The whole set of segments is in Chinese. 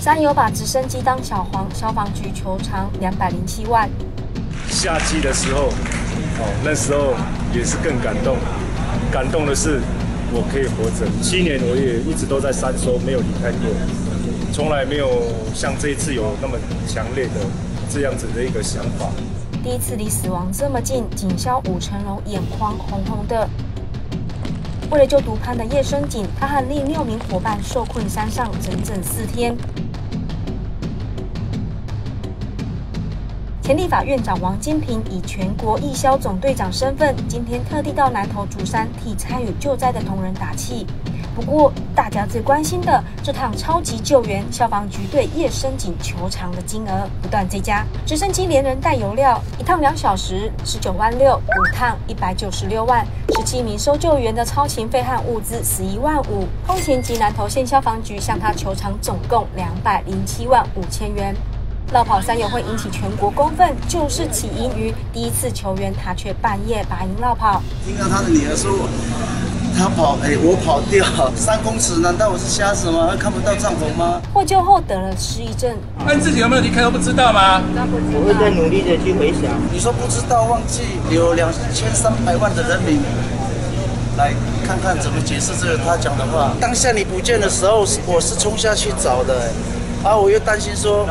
三友把直升机当小黄，消防局求偿两百零七万。夏季的时候，哦，那时候也是更感动。感动的是，我可以活着。七年我也一直都在三收，没有离开过，从来没有像这一次有那么强烈的这样子的一个想法。第一次离死亡这么近，警消武成荣眼眶红红的。为了救毒攀的叶生锦，他和另六名伙伴受困山上整整四天。前立法院长王金平以全国义消总队长身份，今天特地到南投竹山替参与救灾的同仁打气。不过，大家最关心的这趟超级救援，消防局对叶生锦求偿的金额不断增加。直升机连人带油料，一趟两小时十九万六，五趟一百九十六万，十七名搜救员的超勤费和物资十一万五。通勤及南投县消防局向他求偿总共两百零七万五千元。绕跑三友会引起全国公愤，就是起因于第一次球员他却半夜拔营落跑。听到他的女儿说，他跑，哎，我跑掉三公尺，难道我是瞎子吗？看不到帐篷吗？获救后得了失忆症，那你自己有没有离开都不知道吗？我会在努力的去回想。你说不知道，忘记有两千三百万的人民，来看看怎么解释这个他讲的话。当下你不见的时候，我是冲下去找的，啊，我又担心说。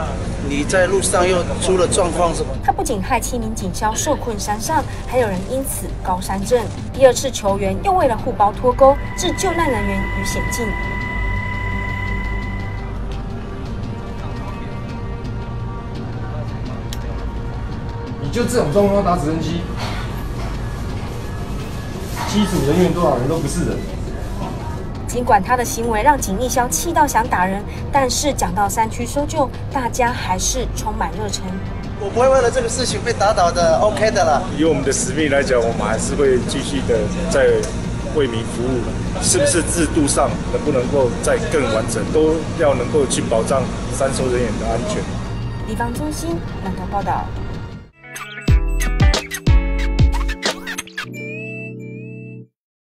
你在路上又出了状况什么？他不仅害七名警消受困山上，还有人因此高山症。第二次求援又为了互包脱钩，置救难人员于险境。你就这种状况打直升机，机组人员多少人都不是人。尽管他的行为让景义消气到想打人，但是讲到山区搜救，大家还是充满热忱。我不会为了这个事情被打倒的，OK 的了。以我们的使命来讲，我们还是会继续的在为民服务。是不是制度上能不能够再更完整，都要能够去保障三收人员的安全。地方中心南投报道。